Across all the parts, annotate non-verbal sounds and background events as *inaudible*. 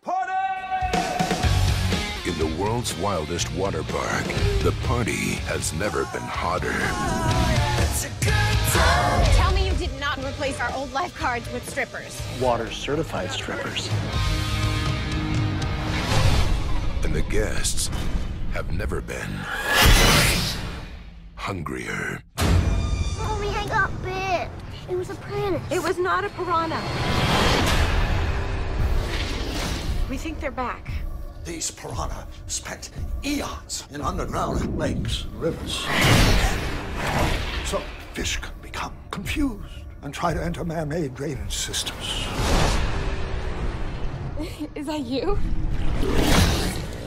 party! In the world's wildest water park, the party has never been hotter. Tell me you did not replace our old lifeguards with strippers. Water certified strippers. And the guests have never been hungrier. Mommy, I got bit. It was a piranha. It was not a piranha. We think they're back. These piranha spent eons in underground lakes and rivers. So fish can become confused and try to enter man-made drainage systems. *laughs* Is that you?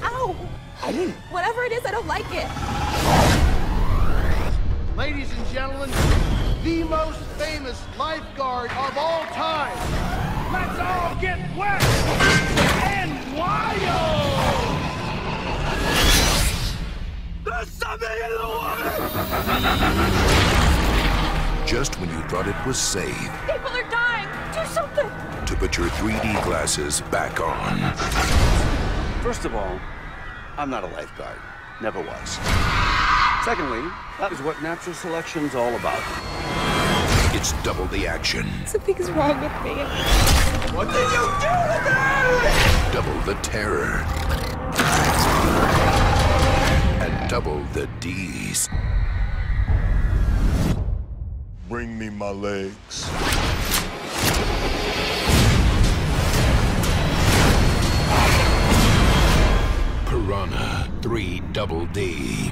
Ow! Whatever it is, I don't like it. Ladies and gentlemen, the most famous lifeguard of all time. Let's all get wet There's something in the water! Just when you thought it was safe People are dying. Do something. to put your 3D glasses back on, First of all, I'm not a lifeguard. Never was. Secondly, that is what natural selection's all about. it's double the action, Something's wrong with me. What did you do to me? double the terror, and double the D's. Bring me my legs. Piranha 3 Double D.